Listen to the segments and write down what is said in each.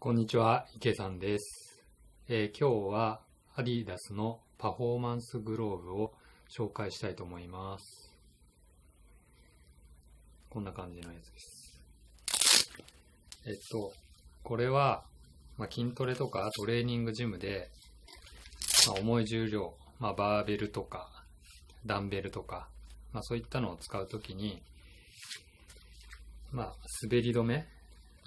こんにちは、池さんです、えー今日はアディダスのパフォーマンスグローブを紹介したいと思います。こんな感じのやつです。えっと、これは、まあ、筋トレとかトレーニングジムで、まあ、重い重量、まあ、バーベルとか、ダンベルとか、まあ、そういったのを使うときに、まあ、滑り止め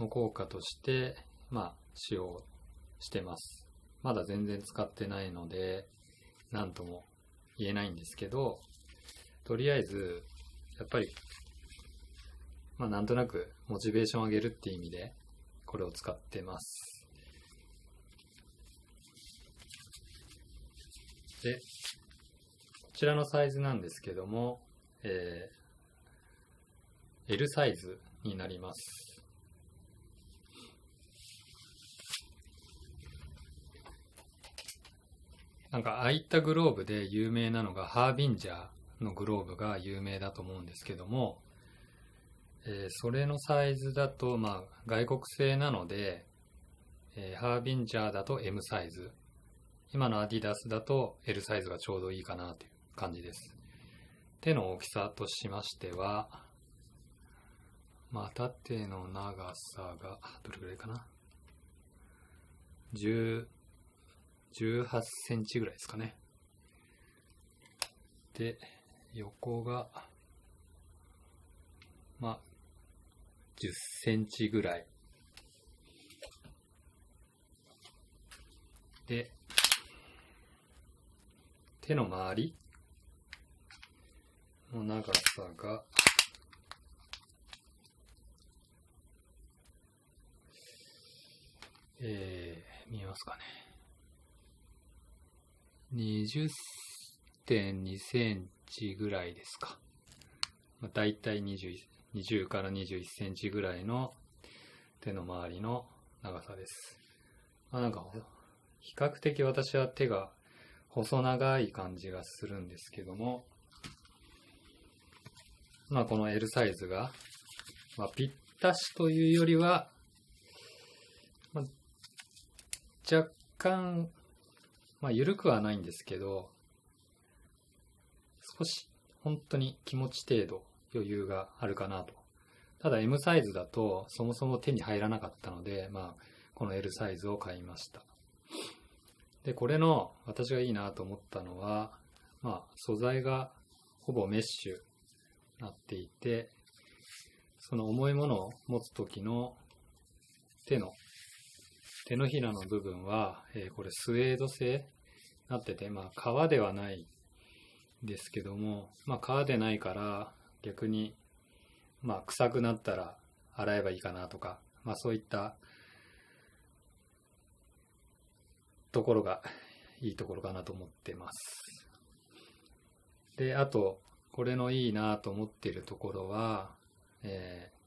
の効果として、まあ、使用してます。まだ全然使ってないので、なんとも言えないんですけど、とりあえず、やっぱり、まあ、なんとなくモチベーション上げるっていう意味で、これを使ってます。で、こちらのサイズなんですけども、えー L サイズになります。なんか、ああいったグローブで有名なのが、ハービンジャーのグローブが有名だと思うんですけども、えーそれのサイズだと、まあ、外国製なので、えーハービンジャーだと M サイズ。今のアディダスだと L サイズがちょうどいいかなという感じです。手の大きさとしましては、まあ、縦の長さが、どれくらいかな、18センチぐらいですかね。で、横が、まあ、10センチぐらい。で、手の周り？の長さが、えー、見えますかね。20.2センチぐらいですか。まあ、大体20 20から21センチぐらいの手の周りの長さです。まあ、なんか、比較的私は手が細長い感じがするんですけども、まあこの L サイズが、まあぴったしというよりは、まあ、若干、まあ緩くはないんですけど、少し本当に気持ち程度余裕があるかなと。ただ M サイズだとそもそも手に入らなかったので、まあこの L サイズを買いました。で、これの私がいいなと思ったのは、まあ素材がほぼメッシュなっていて、その重いものを持つ時の手の手のひらの部分は、えーこれスウェード製になってて、まあ革ではないですけども、まあ革でないから逆に、まあ臭くなったら洗えばいいかなとか、まあそういったところがいいところかなと思ってます。で、あと、これのいいなと思っているところは、えー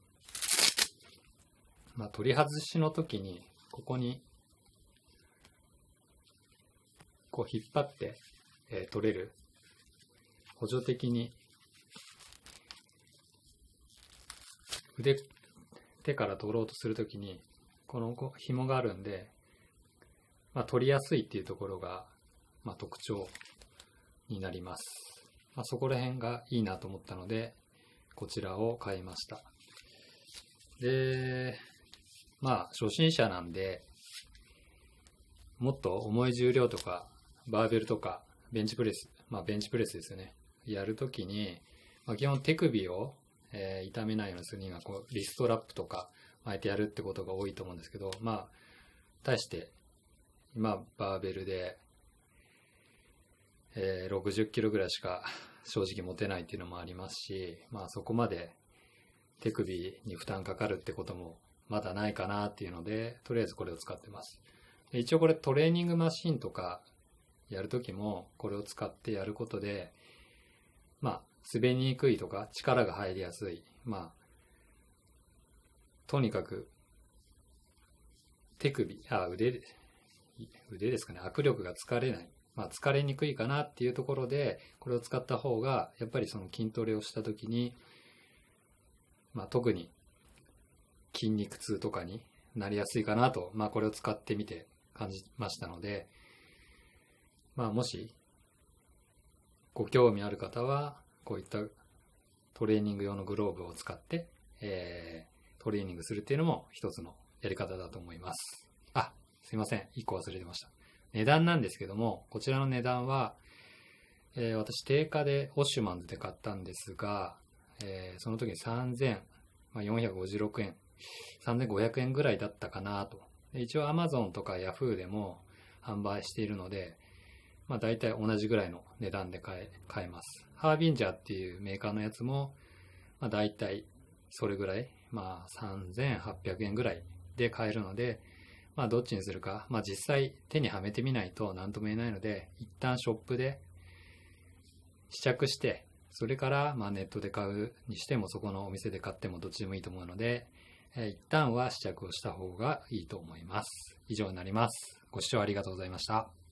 まあ取り外しの時に、ここに、こう引っ張って、えー取れる、補助的に、腕、手から取ろうとするときに、このこう紐があるんで、まあ、取りやすいっていうところが、まあ、特徴になります。まあ、そこら辺がいいなと思ったので、こちらを買いました。で、まあ、初心者なんで、もっと重い重量とか、バーベルとか、ベンチプレス、まあ、ベンチプレスですよね。やるときに、まあ、基本手首を、えー痛めないようにするには、こう、リストラップとか巻いてやるってことが多いと思うんですけど、まあ、対して、今、バーベルで、えー60キロぐらいしか正直持てないっていうのもありますし、まあそこまで手首に負担かかるってこともまだないかなっていうので、とりあえずこれを使ってます。一応これトレーニングマシンとかやるときもこれを使ってやることで、まあ滑りにくいとか力が入りやすい。まあ、とにかく手首、あ、腕、腕ですかね、握力が疲れない。まあ、疲れにくいかなっていうところで、これを使った方が、やっぱりその筋トレをしたときに、まあ、特に筋肉痛とかになりやすいかなと、まあこれを使ってみて感じましたので、まあもしご興味ある方は、こういったトレーニング用のグローブを使って、えー、トレーニングするっていうのも一つのやり方だと思います。あ、すいません。一個忘れてました。値段なんですけども、こちらの値段は、えー、私定価でオッシュマンズで買ったんですが、えー、その時に3456円、3500円ぐらいだったかなと。一応 Amazon とか Yahoo でも販売しているので、まあ大体同じぐらいの値段で買え買えます。ハービンジャーっていうメーカーのやつも、まあ大体それぐらい、まあ3800円ぐらいで買えるので、まあどっちにするか、まあ実際手にはめてみないと何とも言えないので、一旦ショップで試着して、それからまあネットで買うにしてもそこのお店で買ってもどっちでもいいと思うので、え一旦は試着をした方がいいと思います。以上になります。ご視聴ありがとうございました。